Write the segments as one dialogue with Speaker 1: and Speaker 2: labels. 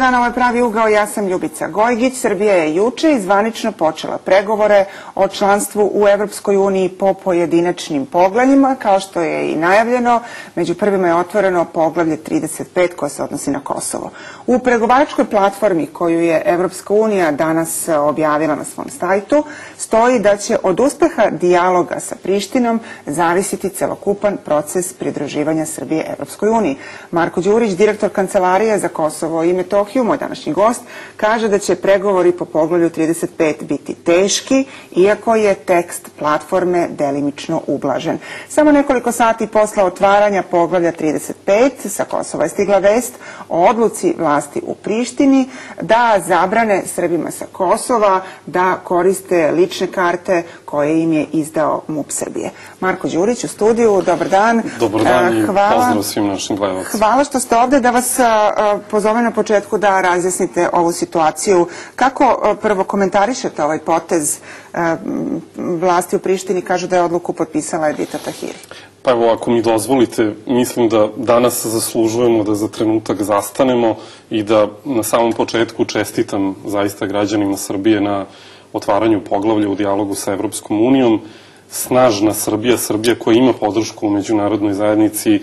Speaker 1: Dan, ovo je pravi ugao, ja sam Ljubica Gojgić. Srbija je juče izvanično počela pregovore o članstvu u Evropskoj uniji po pojedinačnim poglavljima, kao što je i najavljeno. Među prvima je otvoreno poglavlje 35 koje se odnosi na Kosovo. U pregovaračkoj platformi koju je Evropska unija danas objavila na svom sajtu stoji da će od uspeha dijaloga sa Prištinom zavisiti celokupan proces pridruživanja Srbije Evropskoj uniji. Marko Đurić, direktor Kancelarije za Kosovo i Metohiju, moj današnji gost, kaže da će pregovori po poglavlju 35 biti teški, iako je tekst platforme delimično ublažen. Samo nekoliko sati posle otvaranja poglavlja 35 sa Kosova je stigla vest o odluci vlasti u Prištini da zabrane Srbima sa Kosova da koriste lične karte koje im je izdao MUP Srbije. Marko Đurić u studiju, dobar dan.
Speaker 2: Dobar dan i pozdrav svim našim gledalcima.
Speaker 1: Hvala što ste ovde da vas pozove na početku da razjasnite ovu situaciju. Kako prvo komentarišete ovaj potez vlasti u Prištini kažu da je odluku potpisala Edita Tahiri?
Speaker 2: Pa evo, ako mi dozvolite, mislim da danas zaslužujemo da za trenutak zastanemo i da na samom početku čestitam zaista građanima Srbije na otvaranju poglavlja u dijalogu sa Evropskom unijom. Snažna Srbija, Srbija koja ima podršku u međunarodnoj zajednici,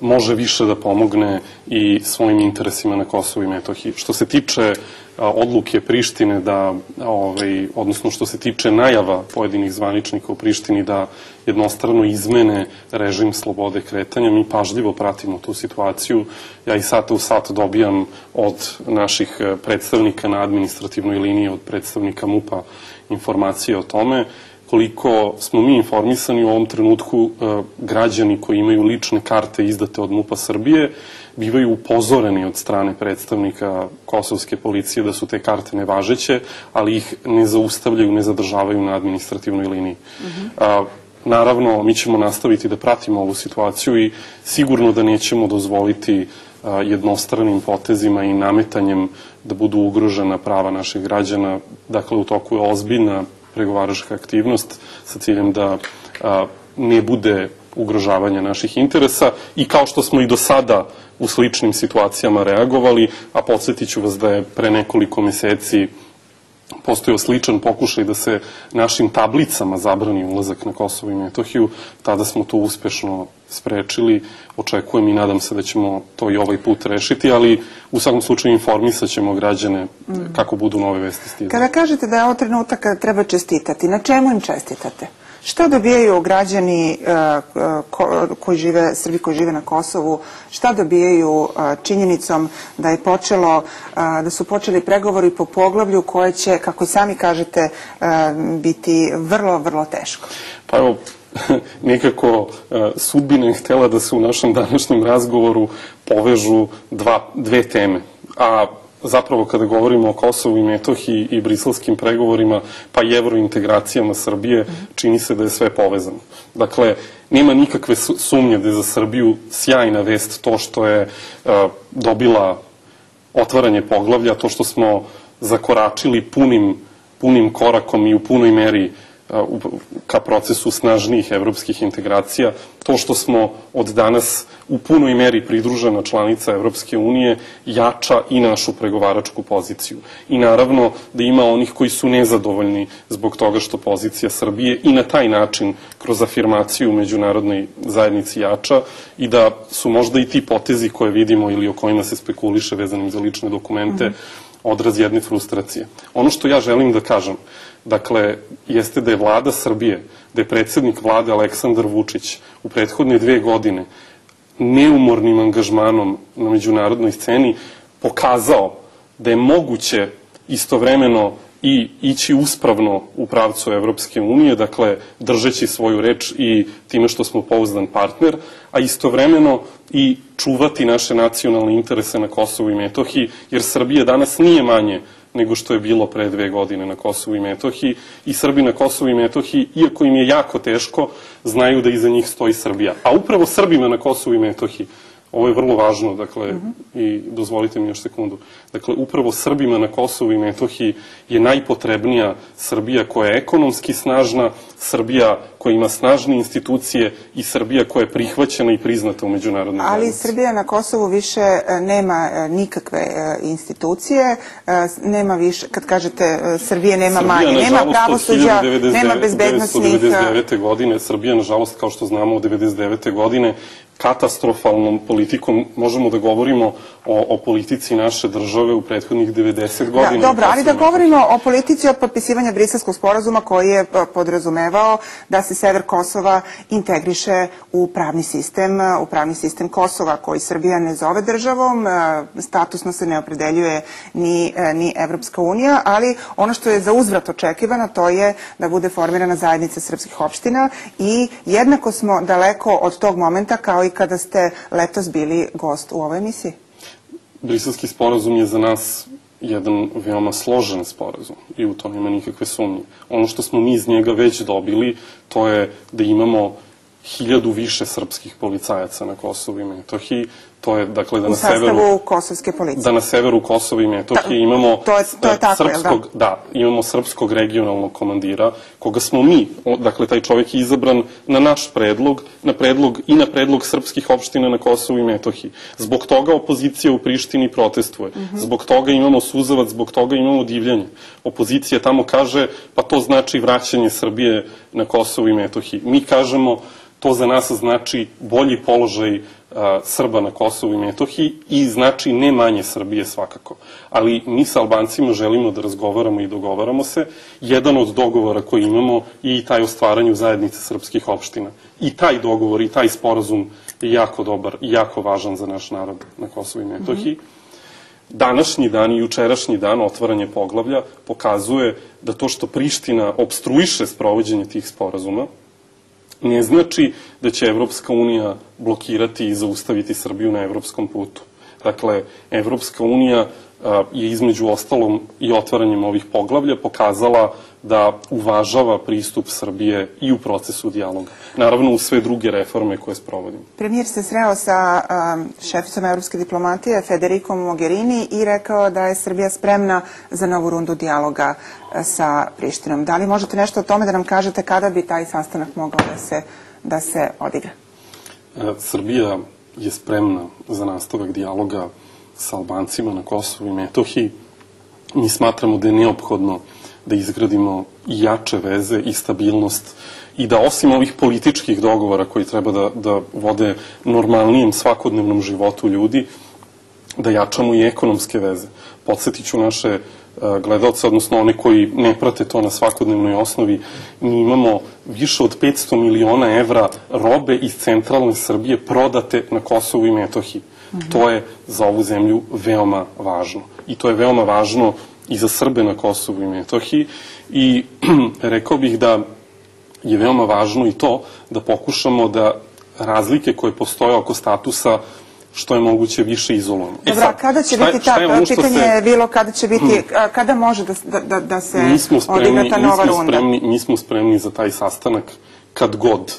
Speaker 2: može više da pomogne i svojim interesima na Kosovu i Metohiji. Što se tiče odluke Prištine da, ovaj, odnosno što se tiče najava pojedinih zvaničnika u Prištini da jednostrano izmene režim slobode kretanja, mi pažljivo pratimo tu situaciju. Ja i sata u sat dobijam od naših predstavnika na administrativnoj liniji, od predstavnika MUPA informacije o tome koliko smo mi informisani u ovom trenutku građani koji imaju lične karte izdate od MUPA Srbije bivaju upozoreni od strane predstavnika kosovske policije da su te karte nevažeće, ali ih ne zaustavljaju, ne zadržavaju na administrativnoj liniji. Uh -huh. Naravno, mi ćemo nastaviti da pratimo ovu situaciju i sigurno da nećemo dozvoliti jednostranim potezima i nametanjem da budu ugrožena prava naših građana. Dakle, u toku je ozbiljna pregovaračka aktivnost sa ciljem da ne bude ugrožavanja naših interesa. I kao što smo i do sada u sličnim situacijama reagovali, a podsjetit ću vas da je pre nekoliko meseci postojao sličan pokušaj da se našim tablicama zabrani ulazak na Kosovo i Metohiju, tada smo to uspešno sprečili. Očekujem i nadam se da ćemo to i ovaj put rešiti, ali u svakom slučaju informisat ćemo građane kako budu nove vesti stizane.
Speaker 1: Kada kažete da je ovo trenutak kada treba čestitati, na čemu im čestitate? Šta dobijaju građani koji žive, Srbi koji žive na Kosovu, šta dobijaju činjenicom da je počelo, da su počeli pregovori po poglavlju koje će, kako i sami kažete, biti vrlo, vrlo teško?
Speaker 2: Pa evo, nekako sudbina je htela da se u našem današnjem razgovoru povežu dva, dve teme. A zapravo kada govorimo o Kosovu i Metohiji i briselskim pregovorima, pa i evrointegracijama Srbije, čini se da je sve povezano. Dakle, nema nikakve sumnje da je za Srbiju sjajna vest to što je uh, dobila otvaranje poglavlja, to što smo zakoračili punim, punim korakom i u punoj meri ka procesu snažnijih evropskih integracija. To što smo od danas u punoj meri pridružena članica Evropske unije jača i našu pregovaračku poziciju. I naravno da ima onih koji su nezadovoljni zbog toga što pozicija Srbije i na taj način kroz afirmaciju u međunarodnoj zajednici jača i da su možda i ti potezi koje vidimo ili o kojima se spekuliše vezanim za lične dokumente mm -hmm odraz jedne frustracije. Ono što ja želim da kažem, dakle, jeste da je vlada Srbije, da je predsednik vlade Aleksandar Vučić u prethodne dve godine neumornim angažmanom na međunarodnoj sceni pokazao da je moguće istovremeno i ići uspravno u pravcu Evropske unije, dakle držeći svoju reč i time što smo pouzdan partner, a istovremeno i čuvati naše nacionalne interese na Kosovu i Metohiji, jer Srbija danas nije manje nego što je bilo pre dve godine na Kosovu i Metohiji i Srbi na Kosovu i Metohiji, iako im je jako teško, znaju da iza njih stoji Srbija. A upravo Srbima na Kosovu i Metohiji Ovo je vrlo važno, dakle, i dozvolite mi još sekundu. Dakle, upravo Srbima na Kosovu i Metohiji je najpotrebnija Srbija koja je ekonomski snažna, Srbija koja ima snažne institucije i Srbija koja je prihvaćena i priznata u međunarodnoj
Speaker 1: Ali
Speaker 2: zajednici.
Speaker 1: Srbija na Kosovu više e, nema e, nikakve e, institucije, e, nema više, kad kažete e, Srbije nema
Speaker 2: Srbija,
Speaker 1: manje, nema pravosuđa,
Speaker 2: 1999
Speaker 1: nema bezbednostnih... e,
Speaker 2: 1999. godine, Srbija, nažalost, kao što znamo, od 1999. godine, katastrofalnom politikom, možemo da govorimo o, o politici naše države u prethodnih 90
Speaker 1: Da,
Speaker 2: godina.
Speaker 1: dobro, ali da govorimo o politici od potpisivanja briselskog sporazuma koji je p- podrazumevao da se sever Kosova integriše u pravni sistem, u pravni sistem Kosova koji Srbija ne zove državom, e, statusno se ne opredeljuje ni, e, ni Evropska unija, ali ono što je za uzvrat očekivano to je da bude formirana zajednica srpskih opština i jednako smo daleko od tog momenta kao i kada ste letos bili gost u ovoj emisiji.
Speaker 2: Briselski sporazum je za nas jedan veoma složen sporazum i u to nema nikakve sumnje. Ono što smo mi iz njega već dobili, to je da imamo hiljadu više srpskih policajaca na Kosovu i Metohiji. To je, dakle, da na severu...
Speaker 1: sastavu kosovske policije.
Speaker 2: da na severu Kosova i Metohije
Speaker 1: Ta-
Speaker 2: imamo
Speaker 1: to je- to je
Speaker 2: e,
Speaker 1: tako, jel da?
Speaker 2: srpskog, da? imamo srpskog regionalnog komandira koga smo mi, dakle taj čovjek je izabran na naš predlog, na predlog i na predlog srpskih opština na Kosovu i Metohiji. Zbog toga opozicija u Prištini protestuje.
Speaker 1: Mhm.
Speaker 2: Zbog toga imamo suzavac, zbog toga imamo divljanje. Opozicija tamo kaže pa to znači vraćanje Srbije na Kosovu i Metohiji. Mi kažemo to za nas znači bolji položaj Srba na Kosovu i Metohiji i znači ne manje Srbije svakako. Ali mi sa Albancima želimo da razgovaramo i dogovaramo se. Jedan od dogovora koji imamo je i taj o stvaranju zajednice srpskih opština. I taj dogovor i taj sporazum je jako dobar i jako važan za naš narod na Kosovu i Metohiji. Današnji dan i jučerašnji dan otvaranje poglavlja pokazuje da to što Priština obstruiše sprovođenje tih sporazuma, ne znači da će Evropska unija blokirati i zaustaviti Srbiju na evropskom putu. Dakle, Evropska unija je između ostalom i otvaranjem ovih poglavlja pokazala da uvažava pristup Srbije i u procesu dijaloga. Naravno, u sve druge reforme koje sprovodimo.
Speaker 1: Premijer se sreo sa um, šeficom evropske diplomatije Federico Mogherini i rekao da je Srbija spremna za novu rundu dijaloga uh, sa Prištinom. Da li možete nešto o tome da nam kažete kada bi taj sastanak mogao da se, da se odigra?
Speaker 2: E, Srbija je spremna za nastavak dijaloga sa Albancima na Kosovu i Metohiji. Mi smatramo da je neophodno da izgradimo i jače veze i stabilnost i da osim ovih političkih dogovora koji treba da, da vode normalnijem svakodnevnom životu ljudi, da jačamo i ekonomske veze. Podsjetit ću naše e, gledalce, odnosno one koji ne prate to na svakodnevnoj osnovi, mi imamo više od 500 miliona evra robe iz centralne Srbije prodate na Kosovu i Metohiji. To je za ovu zemlju veoma važno. I to je veoma važno i za Srbe na Kosovu i Metohiji. I rekao bih da je veoma važno i to da pokušamo da razlike koje postoje oko statusa što je moguće više izolujemo.
Speaker 1: Dobro, a kada će
Speaker 2: E šta
Speaker 1: biti ta,
Speaker 2: je
Speaker 1: pitanje
Speaker 2: se- Hmm.
Speaker 1: je bilo kada će biti, a, kada može da, da, da, da se
Speaker 2: mi smo spremni,
Speaker 1: odigra ta nova runda?
Speaker 2: spremni, mi smo spremni za taj sastanak kad god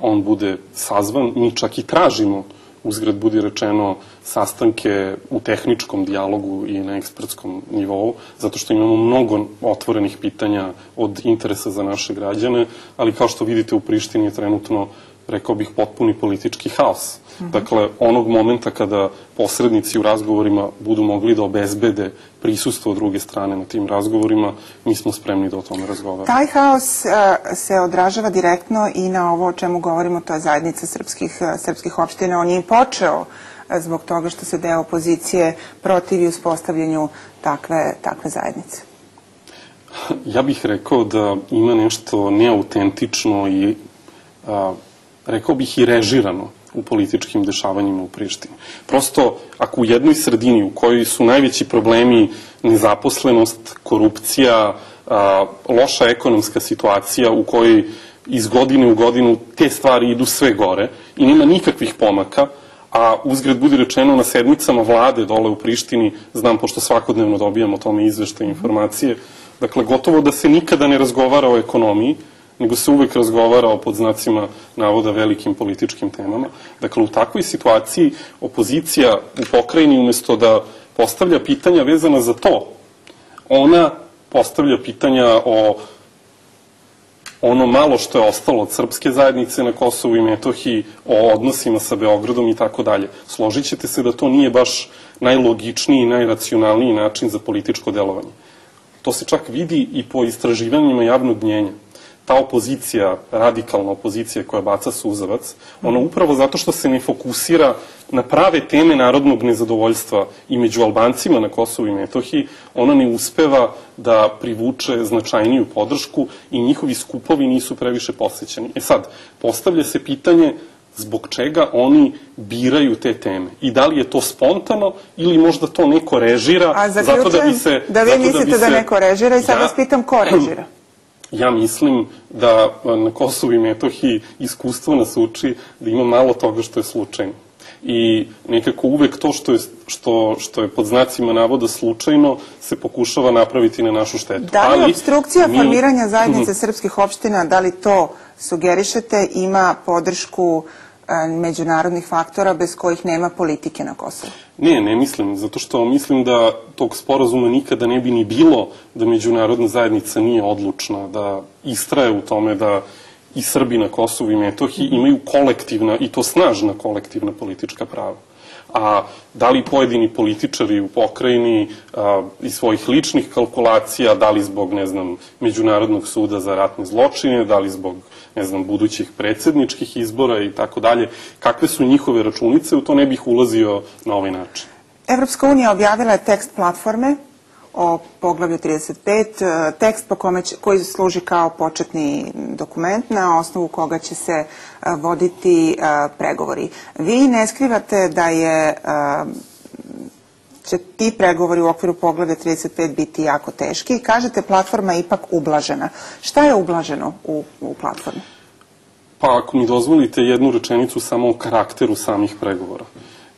Speaker 2: on bude sazvan. Mi čak i tražimo uzgred budi rečeno sastanke u tehničkom dijalogu i na ekspertskom nivou, zato što imamo mnogo otvorenih pitanja od interesa za naše građane, ali kao što vidite u Prištini je trenutno rekao bih, potpuni politički haos. Dakle, onog momenta kada posrednici u razgovorima budu mogli da obezbede prisustvo druge strane na tim razgovorima, mi smo spremni da o tome razgovaramo.
Speaker 1: Taj haos a, se odražava direktno i na ovo o čemu govorimo, to je zajednica srpskih, a, srpskih opština. On je i počeo a, zbog toga što se deo opozicije protivi uspostavljanju takve, takve zajednice.
Speaker 2: Ja bih rekao da ima nešto neautentično i a, rekao bih i režirano u političkim dešavanjima u Prištini. Prosto, ako u jednoj sredini u kojoj su najveći problemi nezaposlenost, korupcija, loša ekonomska situacija u kojoj iz godine u godinu te stvari idu sve gore i nema nikakvih pomaka, a uzgred budi rečeno na sedmicama vlade dole u Prištini, znam pošto svakodnevno dobijamo tome izveštaje informacije, dakle gotovo da se nikada ne razgovara o ekonomiji, nego se uvek razgovara o pod znacima navoda velikim političkim temama. Dakle, u takvoj situaciji opozicija u pokrajini umesto da postavlja pitanja vezana za to, ona postavlja pitanja o ono malo što je ostalo od srpske zajednice na Kosovu i Metohiji, o odnosima sa Beogradom i tako dalje. Složit ćete se da to nije baš najlogičniji i najracionalniji način za političko delovanje. To se čak vidi i po istraživanjima javnog mnjenja ta opozicija, radikalna opozicija koja baca suzavac, ona upravo zato što se ne fokusira na prave teme narodnog nezadovoljstva i među Albancima na Kosovu i Metohiji, ona ne uspeva da privuče značajniju podršku i njihovi skupovi nisu previše posećeni. E sad, postavlja se pitanje zbog čega oni biraju te teme i da li je to spontano ili možda to neko režira
Speaker 1: A zato da bi se... Da vi mislite da, se, da neko režira i sad ja, vas pitam ko režira?
Speaker 2: Ja mislim da na Kosovu i Metohiji iskustvo nas uči da ima malo toga što je slučajno. I nekako uvek to što je, što, što je pod znacima navoda slučajno se pokušava napraviti na našu štetu.
Speaker 1: Da li Ali, obstrukcija mi... formiranja zajednice mm -hmm. srpskih opština, da li to sugerišete, ima podršku uh, međunarodnih faktora bez kojih nema politike na Kosovu?
Speaker 2: Ne, ne mislim, zato što mislim da tog sporazuma nikada ne bi ni bilo da međunarodna zajednica nije odlučna, da istraje u tome da i Srbi na Kosovu i Metohiji imaju kolektivna, i to snažna kolektivna politička prava a da li pojedini političari u pokrajini a, iz svojih ličnih kalkulacija, da li zbog, ne znam, Međunarodnog suda za ratne zločine, da li zbog, ne znam, budućih predsedničkih izbora i tako dalje, kakve su njihove računice, u to ne bih ulazio na ovaj način.
Speaker 1: Evropska unija objavila je tekst platforme o poglavlju 35, e, tekst po kome će, koji služi kao početni dokument na osnovu koga će se e, voditi e, pregovori. Vi ne skrivate da je će ti pregovori u okviru poglavlja 35 biti jako teški kažete platforma je ipak ublažena. Šta je ublaženo u, u platformi?
Speaker 2: Pa ako mi dozvolite jednu rečenicu samo o karakteru samih pregovora.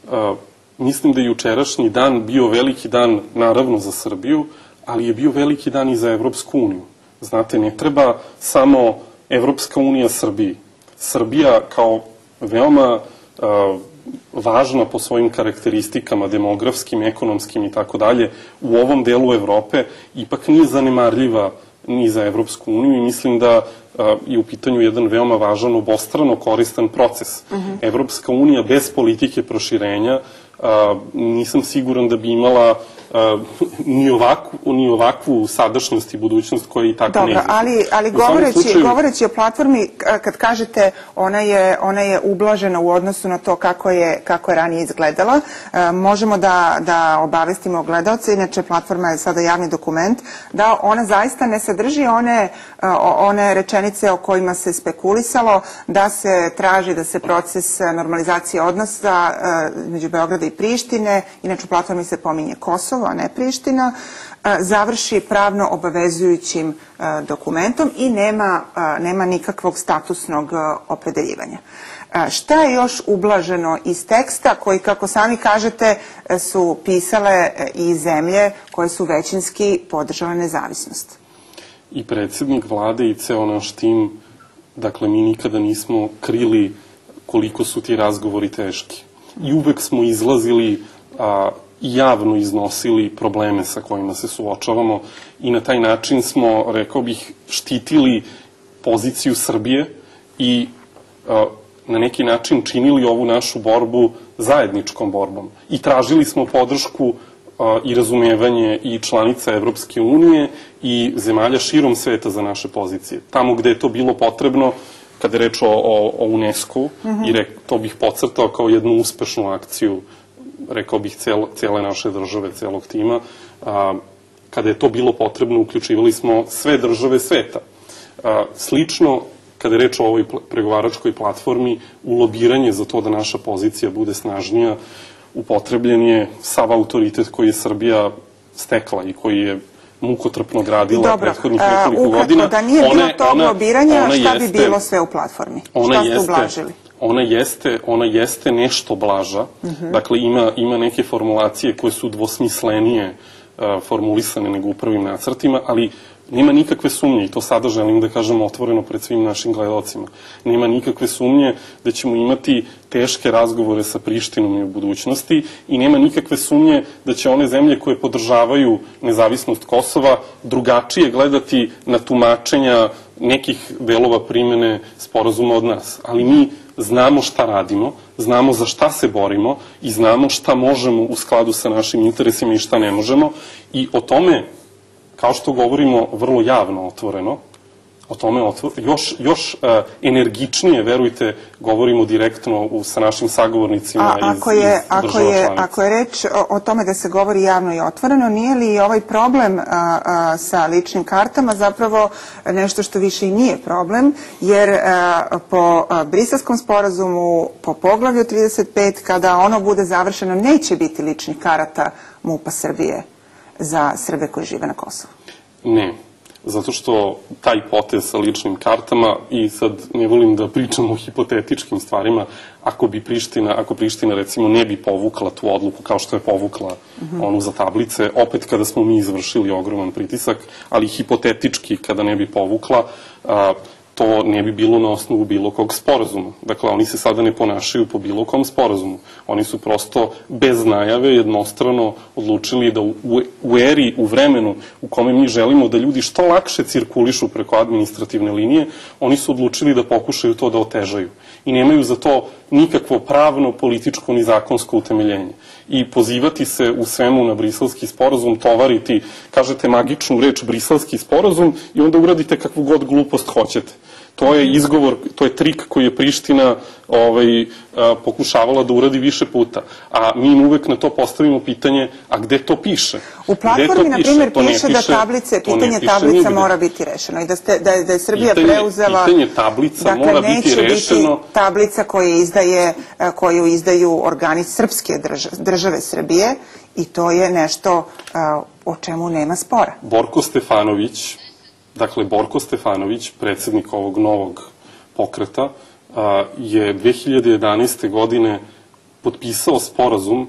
Speaker 2: Uh, mislim da je jučerašnji dan bio veliki dan naravno za Srbiju, ali je bio veliki dan i za Evropsku uniju. Znate, ne treba samo Evropska unija Srbiji. Srbija kao veoma uh, važna po svojim karakteristikama, demografskim, ekonomskim i tako dalje, u ovom delu Evrope ipak nije zanemarljiva ni za Evropsku uniju i mislim da je u pitanju jedan veoma važan obostrano koristan proces. Uh mhm. -huh. Evropska unija bez politike proširenja nisam siguran da bi imala ni, ovakvu, ni ovakvu sadašnjost i budućnost koja i tako
Speaker 1: Dobro, neizvjetna. ali, ali govoreći, slučaju... govoreći o platformi, kad kažete ona je, ona je ublažena u odnosu na to kako je, kako je ranije izgledala, možemo da, da obavestimo gledalce, inače platforma je sada javni dokument, da ona zaista ne sadrži one, one rečenice o kojima se spekulisalo, da se traži da se proces normalizacije odnosa među Beograda i Prištine, inače u platformi se pominje Kosovo, Kosovo, a ne Priština, e, završi pravno obavezujućim e, dokumentom i nema, e, nema nikakvog statusnog opredeljivanja. Šta je još ublaženo iz teksta koji, kako sami kažete, su pisale i zemlje koje su većinski podržale nezavisnost?
Speaker 2: I predsednik vlade i ceo naš tim, dakle, mi nikada nismo krili koliko su ti razgovori teški. I uvek smo izlazili a, javno iznosili probleme sa kojima se suočavamo i na taj način smo, rekao bih, štitili poziciju Srbije i na neki način činili ovu našu borbu zajedničkom borbom. I tražili smo podršku i razumevanje i članica Evropske unije i zemalja širom sveta za naše pozicije. Tamo gde je to bilo potrebno, kada je reč o, o, o UNESCO, -huh. i re, to bih pocrtao kao jednu uspešnu akciju rekao bih, cel, cele naše države, celog tima. A, kada je to bilo potrebno, uključivali smo sve države sveta. A, slično, kada je reč o ovoj pregovaračkoj platformi, u lobiranje za to da naša pozicija bude snažnija, upotrebljen je sav autoritet koji je Srbija stekla i koji je mukotrpno gradila Dobro, prethodnih nekoliko ukratko, godina.
Speaker 1: da nije bilo tog lobiranja, šta jeste, bi bilo sve u platformi? Šta ste jeste, ublažili?
Speaker 2: Ona jeste, ona jeste nešto blaža, mhm. -huh. dakle ima, ima neke formulacije koje su dvosmislenije uh, formulisane nego u prvim nacrtima, ali Nema nikakve sumnje, i to sada želim da kažem otvoreno pred svim našim gledalcima, nema nikakve sumnje da ćemo imati teške razgovore sa Prištinom i u budućnosti i nema nikakve sumnje da će one zemlje koje podržavaju nezavisnost Kosova drugačije gledati na tumačenja nekih delova primene sporazuma od nas. Ali mi znamo šta radimo, znamo za šta se borimo i znamo šta možemo u skladu sa našim interesima i šta ne možemo. I o tome kao što govorimo vrlo javno, otvoreno, o tome još, još uh, energičnije, verujte, govorimo direktno u, sa našim sagovornicima
Speaker 1: A,
Speaker 2: iz,
Speaker 1: ako je,
Speaker 2: iz
Speaker 1: ako je, ako je reč o, o tome da se govori javno i otvoreno, nije li ovaj problem a, a, sa ličnim kartama zapravo nešto što više i nije problem, jer a, po a, sporazumu, po poglavlju 35, kada ono bude završeno, neće biti ličnih karata MUPA Srbije za Srbe koji žive na Kosovu?
Speaker 2: Ne, zato što taj potez sa ličnim kartama i sad ne volim da pričam o hipotetičkim stvarima, ako bi Priština, ako Priština recimo ne bi povukla tu odluku kao što je povukla uh -huh. onu za tablice, opet kada smo mi izvršili ogroman pritisak, ali hipotetički kada ne bi povukla, a, to ne bi bilo na osnovu bilo kog sporazuma. Dakle, oni se sada ne ponašaju po bilo kom sporazumu. Oni su prosto bez najave jednostrano odlučili da u, u eri, u vremenu u kome mi želimo da ljudi što lakše cirkulišu preko administrativne linije, oni su odlučili da pokušaju to da otežaju. I nemaju za to nikakvo pravno, političko ni zakonsko utemeljenje. I pozivati se u svemu na briselski sporazum, tovariti, kažete magičnu reč briselski sporazum i onda uradite kakvu god glupost hoćete. To je izgovor, to je trik koji je Priština ovaj, a, pokušavala da uradi više puta. A mi im uvek na to postavimo pitanje, a gde to piše?
Speaker 1: U platformi, na primjer, piše, piše da tablice, pitanje tablica nigde. mora biti rešeno i da, ste, da, da je Srbija
Speaker 2: pitanje,
Speaker 1: preuzela...
Speaker 2: Pitanje tablica dakle, mora biti rešeno...
Speaker 1: Biti tablica koje izdaje, koju izdaju organi srpske države, države Srbije i to je nešto o čemu nema spora.
Speaker 2: Borko Stefanović, Dakle, Borko Stefanović, predsednik ovog novog pokreta, je 2011. godine potpisao sporazum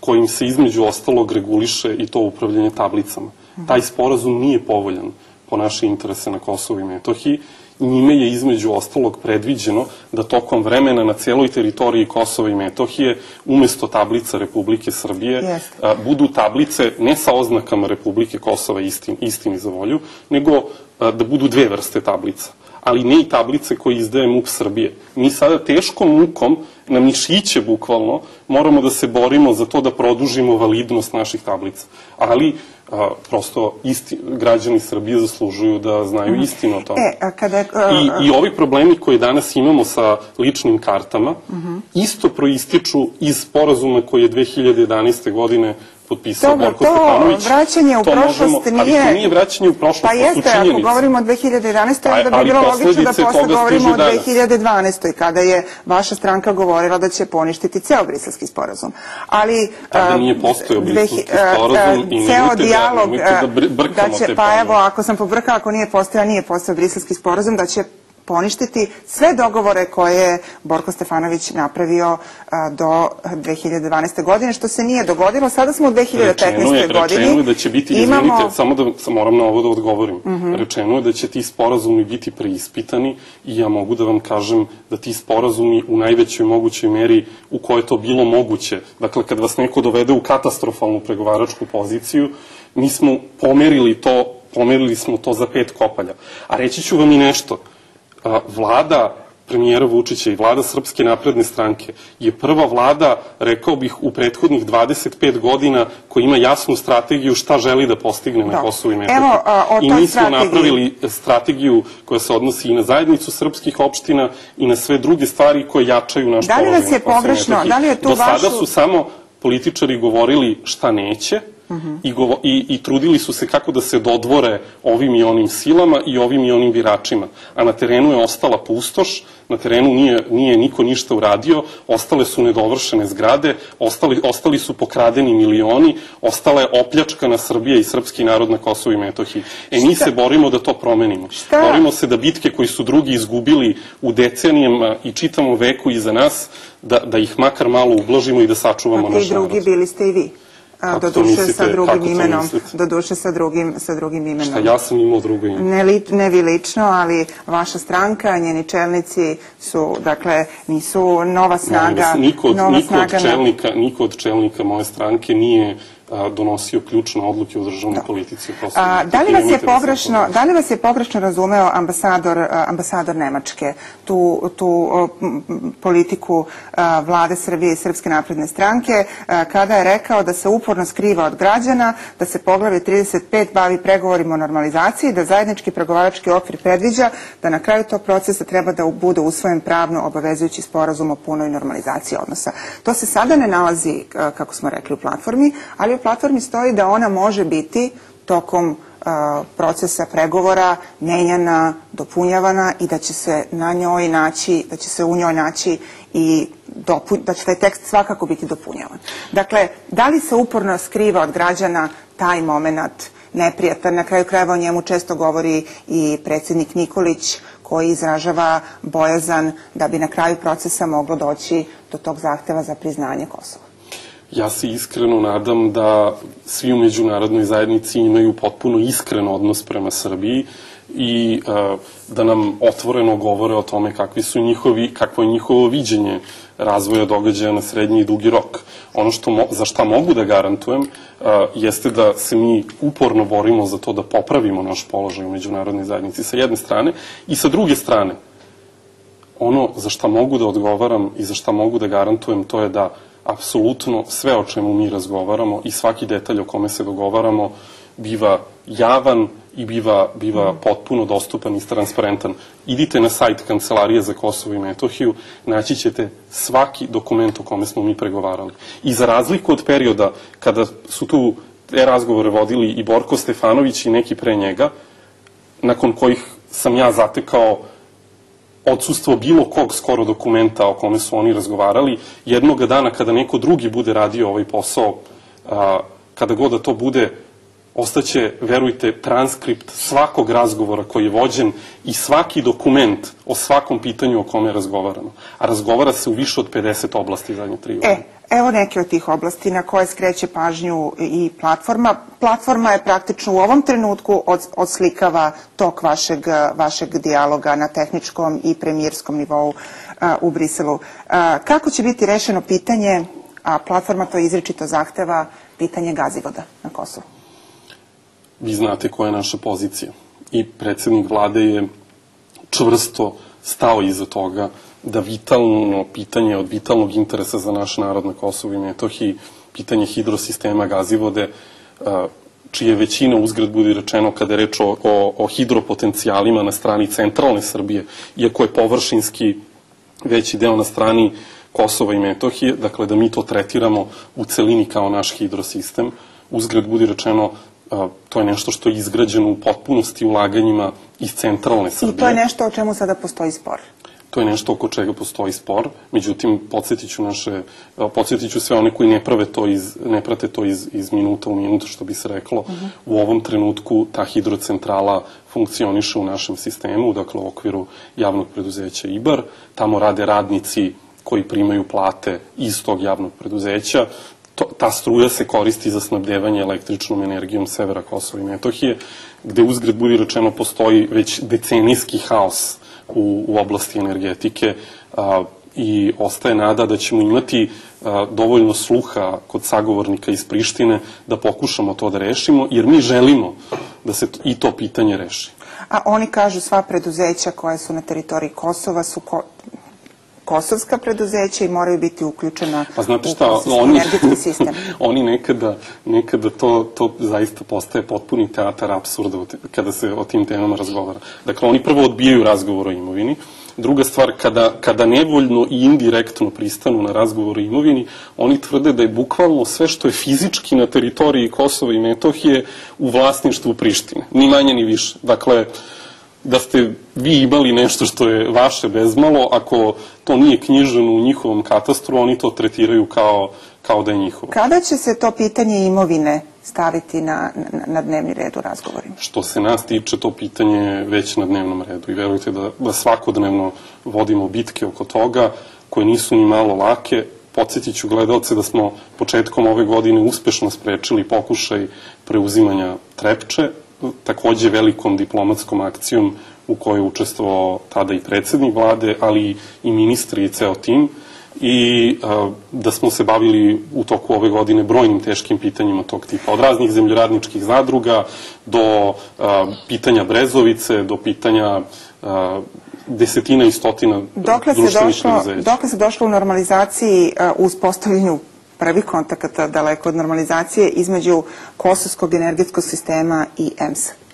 Speaker 2: kojim se između ostalog reguliše i to upravljanje tablicama. Taj sporazum nije povoljan po naše interese na Kosovo i Metohiji njime je između ostalog predviđeno da tokom vremena na celoj teritoriji Kosova i Metohije umesto tablica Republike Srbije yes. a, budu tablice ne sa oznakama Republike Kosova istin, istini za volju, nego a, da budu dve vrste tablica ali ne i tablice koje izdaje MUP Srbije. Mi sada teškom mukom, na mišiće bukvalno, moramo da se borimo za to da produžimo validnost naših tablica. Ali a, prosto isti, građani Srbije zaslužuju da znaju mhm. istinu o tome.
Speaker 1: E, a kada, a,
Speaker 2: I, I ovi problemi koje danas imamo sa ličnim kartama uh mhm. -huh. isto proističu iz sporazuma koji je 2011. godine potpisao Dobro, Borko Stefanović.
Speaker 1: to vraćanje u prošlost možemo, nije...
Speaker 2: Ali to nije vraćanje u prošlost,
Speaker 1: pa jeste,
Speaker 2: to su činjenice.
Speaker 1: ako govorimo o 2011. onda bi bilo logično da posle govorimo o 2012. kada je vaša stranka govorila da će poništiti ceo briselski sporazum. Ali...
Speaker 2: Tada nije postojao briselski sporazum i ceo dijalog, da, da, da će,
Speaker 1: Pa evo, ako sam pobrkala, ako nije postojao, nije postojao briselski sporazum, da će poništiti sve dogovore koje je Borko Stefanović napravio a, do 2012. godine, što se nije dogodilo. Sada smo u 2015. Rečeno je, godini.
Speaker 2: Rečeno je da će biti, imamo... izvinite, samo da sam moram na ovo da odgovorim. Uh mhm. -huh. Rečeno je da će ti sporazumi biti preispitani i ja mogu da vam kažem da ti sporazumi u najvećoj mogućoj meri u kojoj to bilo moguće, dakle kad vas neko dovede u katastrofalnu pregovaračku poziciju, mi smo pomerili to, pomerili smo to za pet kopalja. A reći ću vam i nešto, vlada premijera Vučića i vlada Srpske napredne stranke je prva vlada, rekao bih, u prethodnih 25 godina koja ima jasnu strategiju šta želi da postigne na Kosovu i Metohiji.
Speaker 1: Evo, a, o
Speaker 2: I mi smo strategiji. napravili strategiju koja se odnosi i na zajednicu srpskih opština i na sve druge stvari koje jačaju naš
Speaker 1: položaj na Kosovu i Metohiji. Da li vas je pogrešno? Da li je tu
Speaker 2: Do
Speaker 1: vašu...
Speaker 2: sada su samo političari govorili šta neće, Uh -huh. I, govo, i, i trudili su se kako da se dodvore ovim i onim silama i ovim i onim biračima. A na terenu je ostala pustoš, na terenu nije, nije niko ništa uradio, ostale su nedovršene zgrade, ostali, ostali su pokradeni milioni, ostala je opljačkana Srbija i srpski narod na Kosovo i Metohiji. E mi Šta? se borimo da to promenimo. Šta? Borimo se da bitke koji su drugi izgubili u decenijama i čitamo veku iza nas, da, da ih makar malo ublažimo i da sačuvamo naš narod.
Speaker 1: A ti drugi bili ste i vi Doduše
Speaker 2: mislite?
Speaker 1: sa drugim imenom,
Speaker 2: mislite?
Speaker 1: doduše sa drugim, sa drugim imenom.
Speaker 2: Šta ja sam imao drugo ime?
Speaker 1: Ne, li, ne vi lično, ali vaša stranka, njeni čelnici su, dakle, nisu nova snaga.
Speaker 2: vas, niko od,
Speaker 1: nova
Speaker 2: niko od
Speaker 1: snaga
Speaker 2: čelnika, niko od čelnika moje stranke nije donosio ključne odluke u državnoj politici u Kosovo.
Speaker 1: A, da li vas je pogrešno, da li vas je pogrešno razumeo ambasador, ambasador Nemačke, tu, tu politiku vlade Srbije i Srpske napredne stranke, kada je rekao da se uporno skriva od građana, da se poglavlje 35 bavi pregovorima o normalizaciji, da zajednički pregovarački okvir predviđa da na kraju tog procesa treba da bude usvojen pravno obavezujući sporazum o punoj normalizaciji odnosa. To se sada ne nalazi, kako smo rekli, u platformi, ali platformi stoji da ona može biti tokom a, procesa pregovora menjana, dopunjavana i da će se na njoj naći, da će se u njoj naći i dopu, da će taj tekst svakako biti dopunjavan. Dakle, da li se uporno skriva od građana taj moment neprijatan, na kraju krajeva o njemu često govori i predsjednik Nikolić koji izražava bojazan da bi na kraju procesa moglo doći do tog zahteva za priznanje Kosova.
Speaker 2: Ja se iskreno nadam da svi u međunarodnoj zajednici imaju potpuno iskren odnos prema Srbiji i uh, da nam otvoreno govore o tome kakvi su njihovi, kakvo je njihovo viđenje razvoja događaja na srednji i dugi rok. Ono što mo, za šta mogu da garantujem uh, jeste da se mi uporno borimo za to da popravimo naš položaj u međunarodnoj zajednici sa jedne strane i sa druge strane ono za šta mogu da odgovaram i za šta mogu da garantujem to je da apsolutno sve o čemu mi razgovaramo i svaki detalj o kome se dogovaramo biva javan i biva, biva potpuno dostupan i transparentan. Idite na sajt Kancelarije za Kosovo i Metohiju, naći ćete svaki dokument o kome smo mi pregovarali. I za razliku od perioda kada su tu te razgovore vodili i Borko Stefanović i neki pre njega, nakon kojih sam ja zatekao odsustvo bilo kog skoro dokumenta o kome su oni razgovarali, jednog dana kada neko drugi bude radio ovaj posao, kada god da to bude, ostaće, verujte, transkript svakog razgovora koji je vođen i svaki dokument o svakom pitanju o kome je razgovarano. A razgovara se u više od 50 oblasti zadnje tri godine.
Speaker 1: E, evo neke od tih oblasti na koje skreće pažnju i platforma. Platforma je praktično u ovom trenutku od, odslikava tok vašeg, vašeg dijaloga na tehničkom i premijerskom nivou a, u Briselu. A, kako će biti rešeno pitanje, a platforma to izričito zahteva, pitanje gazivoda na Kosovu?
Speaker 2: Vi znate koja je naša pozicija. I predsednik vlade je čvrsto stao iza toga da vitalno pitanje od vitalnog interesa za naš narod na Kosovu i Metohiji, pitanje hidrosistema gazivode, čije većina uzgred budi rečeno kada je reč o, o, o hidropotencijalima na strani centralne Srbije, iako je površinski veći deo na strani Kosova i Metohije, dakle da mi to tretiramo u celini kao naš hidrosistem. Uzgred budi rečeno, to je nešto što je izgrađeno u potpunosti ulaganjima iz centralne Srbije.
Speaker 1: I to je nešto o čemu sada postoji spor.
Speaker 2: To je nešto oko čega postoji spor, međutim, podsjetiću, naše, podsjetiću sve one koji ne, prave to iz, ne prate to iz, iz minuta u minutu, što bi se reklo. Uh -huh. U ovom trenutku ta hidrocentrala funkcioniše u našem sistemu, dakle u okviru javnog preduzeća IBAR. Tamo rade radnici koji primaju plate iz tog javnog preduzeća to, ta struja se koristi za snabdevanje električnom energijom severa Kosova i Metohije, gde uzgred budi rečeno postoji već decenijski haos u, u oblasti energetike a, i ostaje nada da ćemo imati a, dovoljno sluha kod sagovornika iz Prištine da pokušamo to da rešimo, jer mi želimo da se i to pitanje reši.
Speaker 1: A oni kažu sva preduzeća koja su na teritoriji Kosova su ko kosovska preduzeća i moraju biti uključena
Speaker 2: pa znate šta,
Speaker 1: u
Speaker 2: oni,
Speaker 1: energetski sistem.
Speaker 2: oni nekada, nekada to, to zaista postaje potpuni teatar apsurda kada se o tim temama razgovara. Dakle, oni prvo odbijaju razgovor o imovini, Druga stvar, kada, kada nevoljno i indirektno pristanu na razgovor o imovini, oni tvrde da je bukvalno sve što je fizički na teritoriji Kosova i Metohije u vlasništvu Prištine. Ni manje ni više. Dakle, da ste vi imali nešto što je vaše bezmalo, ako to nije knjiženo u njihovom katastru, oni to tretiraju kao, kao da je njihovo.
Speaker 1: Kada će se to pitanje imovine staviti na, na, na dnevni red u razgovorima?
Speaker 2: Što se nas tiče, to pitanje je već na dnevnom redu i verujte da, da svakodnevno vodimo bitke oko toga koje nisu ni malo lake, Podsjetit ću gledalce da smo početkom ove godine uspešno sprečili pokušaj preuzimanja Trepče, takođe velikom diplomatskom akcijom u kojoj je učestvovao tada i predsednik vlade, ali i ministri i ceo tim i a, da smo se bavili u toku ove godine brojnim teškim pitanjima tog tipa. Od raznih zemljoradničkih zadruga do a, pitanja Brezovice, do pitanja a, desetina i stotina
Speaker 1: dokle se
Speaker 2: društvenih
Speaker 1: došlo. Dokle se došlo u normalizaciji uh, u uspostavljanju prvih kontakata daleko od normalizacije između kosovskog energetskog sistema i EMS-a?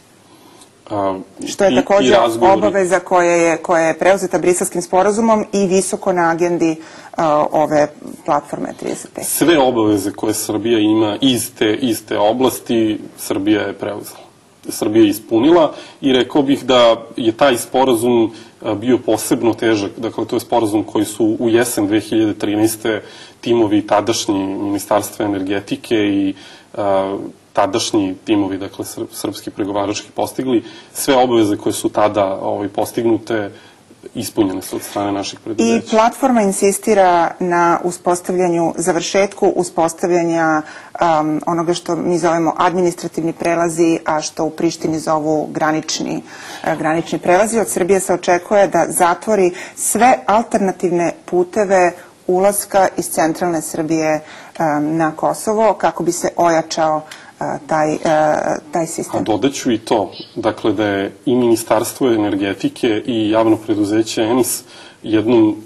Speaker 1: Što je takođe obaveza koja je, koja je preuzeta briselskim sporazumom i visoko na agendi uh, ove platforme 35.
Speaker 2: sve obaveze koje Srbija ima iz te, iz te oblasti, Srbija je preuzela. Srbija ispunila i rekao bih da je taj sporazum a, bio posebno težak. Dakle, to je sporazum koji su u jesen 2013. timovi tadašnji Ministarstva energetike i a, tadašnji timovi, dakle, sr- srpski pregovarački postigli. Sve obaveze koje su tada ovaj, postignute ispunjene su od strane naših
Speaker 1: I
Speaker 2: preduzeća.
Speaker 1: platforma insistira na uspostavljanju, završetku uspostavljanja um, onoga što mi zovemo administrativni prelazi, a što u Prištini zovu granični, uh, granični prelazi. Od Srbije se očekuje da zatvori sve alternativne puteve ulaska iz centralne Srbije um, na Kosovo kako bi se ojačao uh, taj, uh, taj
Speaker 2: A
Speaker 1: sistem.
Speaker 2: dodaću i to, dakle da je i Ministarstvo energetike i javno preduzeće ENIS jednom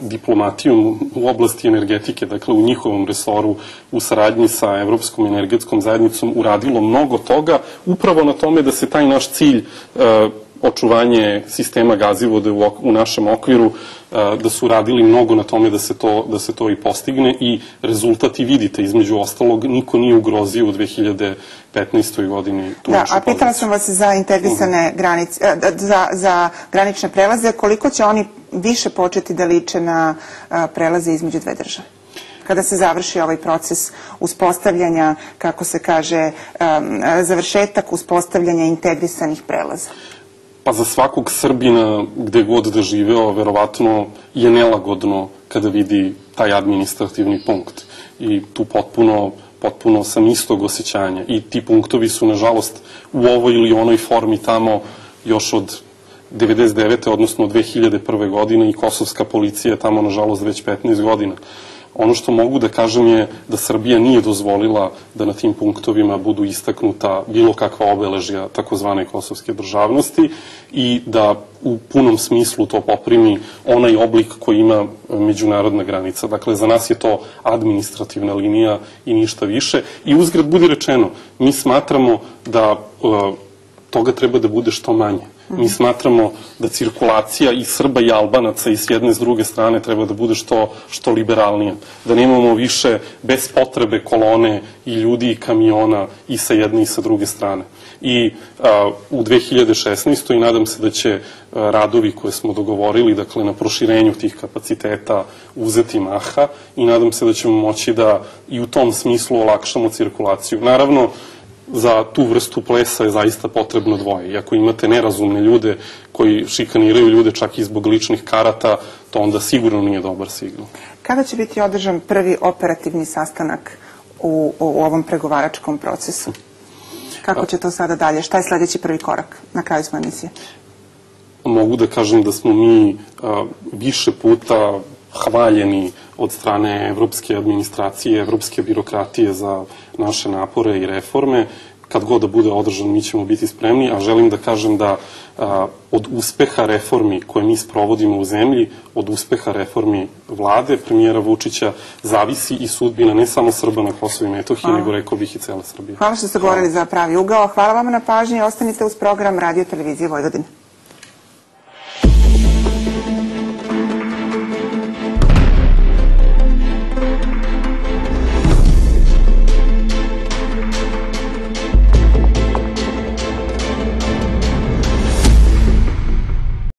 Speaker 2: diplomatijom u oblasti energetike, dakle u njihovom resoru u saradnji sa Evropskom energetskom zajednicom uradilo mnogo toga upravo na tome da se taj naš cilj e, očuvanje sistema gazivode u, u našem okviru e, da su radili mnogo na tome da se to da se to i postigne i rezultati vidite između ostalog niko nije ugrozio u 2015. godini tu
Speaker 1: Da,
Speaker 2: našu
Speaker 1: a pitala sam vas za integrisane granice, e, da- za, za granične prelaze, koliko će oni više početi da liče na a, prelaze između dve države? Kada se završi ovaj proces uspostavljanja, kako se kaže, um, završetak uspostavljanja integrisanih prelaza.
Speaker 2: Pa za svakog Srbina, gde god da živeo, verovatno je nelagodno kada vidi taj administrativni punkt. I tu potpuno, potpuno sam istog osjećanja. I ti punktovi su, nažalost, u ovoj ili onoj formi tamo još od 99. odnosno 2001. godine i kosovska policija je tamo, nažalost, već 15 godina. Ono što mogu da kažem je da Srbija nije dozvolila da na tim punktovima budu istaknuta bilo kakva obeležja takozvane kosovske državnosti i da u punom smislu to poprimi onaj oblik koji ima međunarodna granica. Dakle, za nas je to administrativna linija i ništa više. I uzgred budi rečeno, mi smatramo da e, toga treba da bude što manje. Mi smatramo da cirkulacija i Srba i Albanaca i s jedne s druge strane treba da bude što, što liberalnija. Da nemamo više bez potrebe kolone i ljudi i kamiona i sa jedne i sa druge strane. I a, u 2016. i nadam se da će a, radovi koje smo dogovorili, dakle na proširenju tih kapaciteta uzeti maha i nadam se da ćemo moći da i u tom smislu olakšamo cirkulaciju. Naravno, za tu vrstu plesa je zaista potrebno dvoje. I ako imate nerazumne ljude koji šikaniraju ljude čak i zbog ličnih karata, to onda sigurno nije dobar signal.
Speaker 1: Kada će biti održan prvi operativni sastanak u, u ovom pregovaračkom procesu? Kako će to sada dalje? Šta je sledeći prvi korak na kraju smo emisije?
Speaker 2: Mogu da kažem da smo mi a, više puta hvaljeni od strane evropske administracije, evropske birokratije za naše napore i reforme. Kad god da bude održan, mi ćemo biti spremni, a želim da kažem da a, od uspeha reformi koje mi sprovodimo u zemlji, od uspeha reformi vlade, premijera Vučića, zavisi i sudbina ne samo Srba na Kosovo i Metohiji, nego rekao bih i cele Srbije.
Speaker 1: Hvala što ste govorili za pravi ugao. Hvala vam na pažnji. Ostanite uz program Radio Televizije Vojvodine.